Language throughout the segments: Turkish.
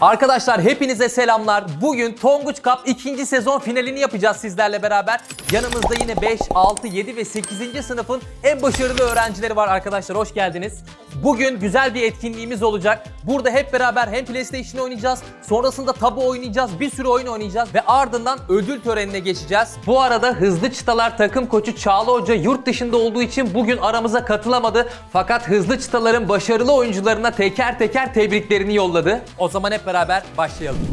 Arkadaşlar hepinize selamlar. Bugün Tonguç Cup 2. sezon finalini yapacağız sizlerle beraber. Yanımızda yine 5, 6, 7 ve 8. sınıfın en başarılı öğrencileri var arkadaşlar. Hoş geldiniz. Bugün güzel bir etkinliğimiz olacak. Burada hep beraber hem PlayStation oynayacağız, sonrasında tabu oynayacağız, bir sürü oyun oynayacağız ve ardından ödül törenine geçeceğiz. Bu arada Hızlı Çıtalar takım koçu Çağla Hoca yurt dışında olduğu için bugün aramıza katılamadı. Fakat Hızlı Çıtalar'ın başarılı oyuncularına teker teker tebriklerini yolladı. O zaman hep beraber başlayalım.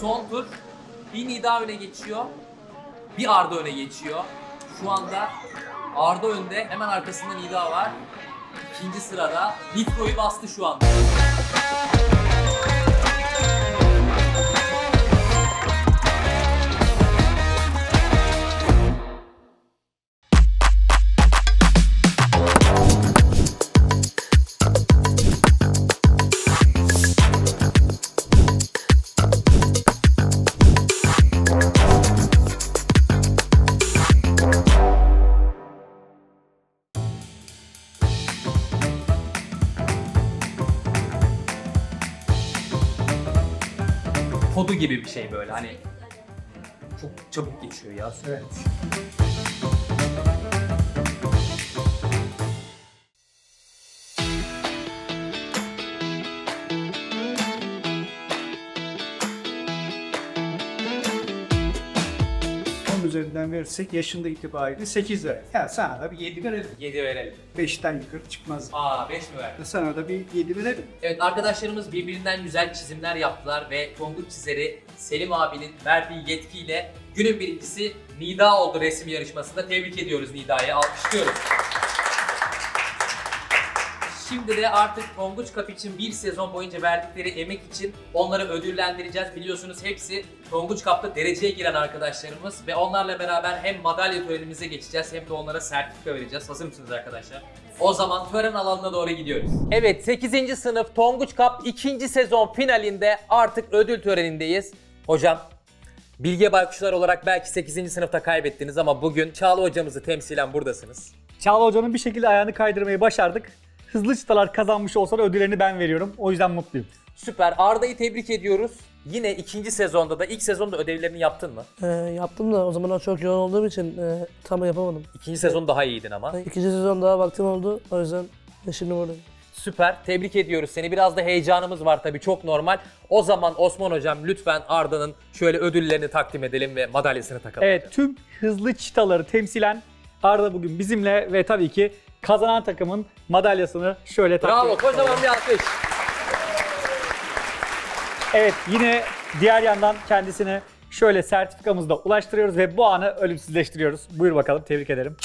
Son tur bir Nida öne geçiyor. Bir Arda öne geçiyor. Şu anda Arda önde. Hemen arkasında Nida var. İkinci sırada Nitro'yu bastı şu anda. Podu gibi bir şey böyle hani çok çabuk geçiyor ya. Evet. Üzerinden verirsek yaşında itibariyle 8 lira. Ya sana da bir 7 verelim. 7 verelim. 5'ten yukarı çıkmaz. Aa 5 mi verdin? Sana da bir 7 verelim. Evet arkadaşlarımız birbirinden güzel çizimler yaptılar ve Tonguç çizeri Selim abinin verdiği yetkiyle günün birincisi Nida oldu resim yarışmasında. Tebrik ediyoruz Nida'yı, alkışlıyoruz. Şimdi de artık Tonguç Cup için bir sezon boyunca verdikleri emek için onları ödüllendireceğiz. Biliyorsunuz hepsi Tonguç Cup'ta dereceye giren arkadaşlarımız ve onlarla beraber hem madalya törenimize geçeceğiz hem de onlara sertifika vereceğiz. Hazır mısınız arkadaşlar? O zaman tören alanına doğru gidiyoruz. Evet 8. sınıf Tonguç Cup 2. sezon finalinde artık ödül törenindeyiz. Hocam Bilge Baykuşlar olarak belki 8. sınıfta kaybettiniz ama bugün Çağla hocamızı temsilen buradasınız. Çağla Hoca'nın bir şekilde ayağını kaydırmayı başardık. Hızlı çıtalar kazanmış olsa da ödüllerini ben veriyorum. O yüzden mutluyum. Süper. Arda'yı tebrik ediyoruz. Yine ikinci sezonda da ilk sezonda ödevlerini yaptın mı? Ee, yaptım da o zamanlar çok yoğun olduğum için e, tam yapamadım. İkinci sezon daha iyiydin ama. Yani İkinci sezon daha vaktim oldu. O yüzden e, şimdi buradayım. Süper. Tebrik ediyoruz seni. Biraz da heyecanımız var tabii. Çok normal. O zaman Osman hocam lütfen Arda'nın şöyle ödüllerini takdim edelim ve madalyasını takalım. Evet tüm hızlı çıtaları temsilen Arda bugün bizimle ve tabii ki kazanan takımın madalyasını şöyle takdim Bravo. Kocaman bir alkış. Evet yine diğer yandan kendisine şöyle sertifikamızı da ulaştırıyoruz ve bu anı ölümsüzleştiriyoruz. Buyur bakalım tebrik ederim.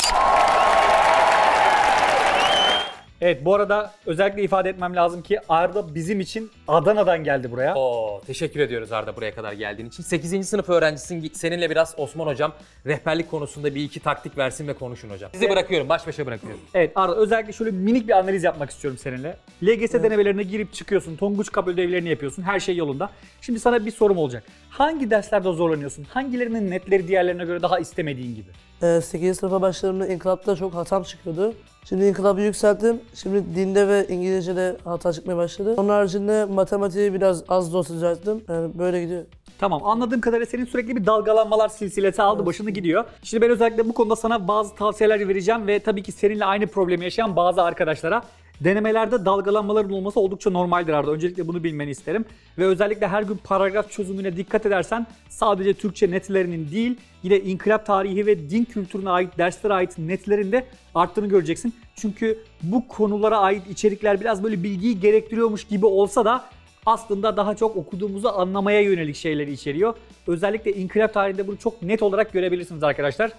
Evet bu arada özellikle ifade etmem lazım ki Arda bizim için Adana'dan geldi buraya. Oo, teşekkür ediyoruz Arda buraya kadar geldiğin için. 8. sınıf öğrencisin. Seninle biraz Osman hocam rehberlik konusunda bir iki taktik versin ve konuşun hocam. Sizi bırakıyorum. Baş başa bırakıyorum. Evet Arda özellikle şöyle minik bir analiz yapmak istiyorum seninle. LGS denemelerine girip çıkıyorsun, Tonguç Cup ödevlerini yapıyorsun, her şey yolunda. Şimdi sana bir sorum olacak. Hangi derslerde zorlanıyorsun? Hangilerinin netleri diğerlerine göre daha istemediğin gibi? E, 8. sınıfa başladığımda inkılapta çok hatam çıkıyordu. Şimdi inkılabı yükselttim. Şimdi dinde ve İngilizce'de hata çıkmaya başladı. Onun haricinde matematiği biraz az dosya düzelttim. Yani böyle gidiyor. Tamam anladığım kadarıyla senin sürekli bir dalgalanmalar silsilesi aldı başını gidiyor. Şimdi ben özellikle bu konuda sana bazı tavsiyeler vereceğim ve tabii ki seninle aynı problemi yaşayan bazı arkadaşlara denemelerde dalgalanmaların olması oldukça normaldir Arda. Öncelikle bunu bilmeni isterim. Ve özellikle her gün paragraf çözümüne dikkat edersen sadece Türkçe netlerinin değil yine inkılap tarihi ve din kültürüne ait derslere ait netlerin de arttığını göreceksin. Çünkü bu konulara ait içerikler biraz böyle bilgiyi gerektiriyormuş gibi olsa da aslında daha çok okuduğumuzu anlamaya yönelik şeyleri içeriyor. Özellikle inkılap tarihinde bunu çok net olarak görebilirsiniz arkadaşlar.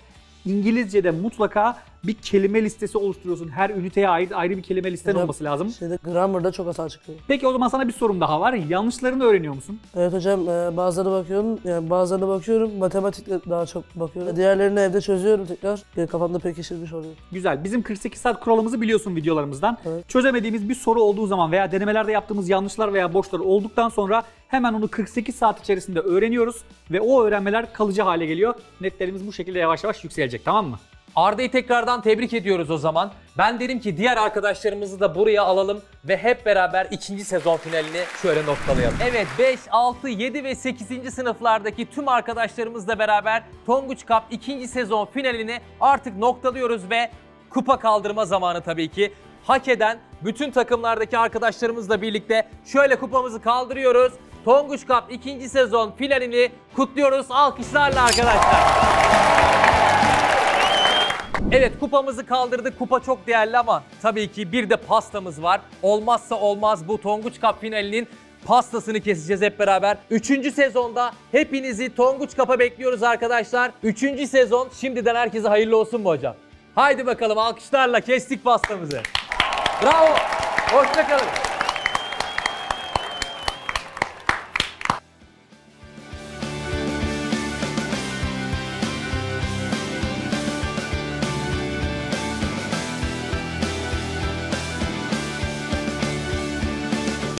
İngilizce'de mutlaka bir kelime listesi oluşturuyorsun. Her üniteye ait ayrı bir kelime listen Hocam, olması lazım. Şeyde grammarda çok hata çıkıyor. Peki o zaman sana bir sorum daha var. Yanlışlarını öğreniyor musun? Evet hocam e, bazılarına bakıyorum. Yani bazılarına bakıyorum. Matematikle daha çok bakıyorum. Diğerlerini evde çözüyorum tekrar. Kafamda pekiştirmiş oluyor. Güzel. Bizim 48 saat kuralımızı biliyorsun videolarımızdan. Evet. Çözemediğimiz bir soru olduğu zaman veya denemelerde yaptığımız yanlışlar veya boşlar olduktan sonra hemen onu 48 saat içerisinde öğreniyoruz ve o öğrenmeler kalıcı hale geliyor. Netlerimiz bu şekilde yavaş yavaş yükselecek tamam mı? Arda'yı tekrardan tebrik ediyoruz o zaman. Ben derim ki diğer arkadaşlarımızı da buraya alalım ve hep beraber ikinci sezon finalini şöyle noktalayalım. Evet 5, 6, 7 ve 8. sınıflardaki tüm arkadaşlarımızla beraber Tonguç Cup ikinci sezon finalini artık noktalıyoruz ve kupa kaldırma zamanı tabii ki. Hak eden bütün takımlardaki arkadaşlarımızla birlikte şöyle kupamızı kaldırıyoruz. Tonguç Cup ikinci sezon finalini kutluyoruz alkışlarla arkadaşlar. Evet kupamızı kaldırdık. Kupa çok değerli ama tabii ki bir de pastamız var. Olmazsa olmaz bu Tonguç Cup finalinin pastasını keseceğiz hep beraber. Üçüncü sezonda hepinizi Tonguç Cup'a bekliyoruz arkadaşlar. Üçüncü sezon şimdiden herkese hayırlı olsun mu hocam? Haydi bakalım alkışlarla kestik pastamızı. Bravo. Hoşçakalın.